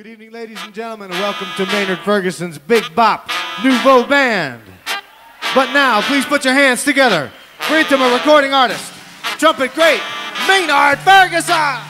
Good evening, ladies and gentlemen, and welcome to Maynard Ferguson's Big Bop Nouveau Band. But now, please put your hands together for Intima recording artist, trumpet great, Maynard Ferguson!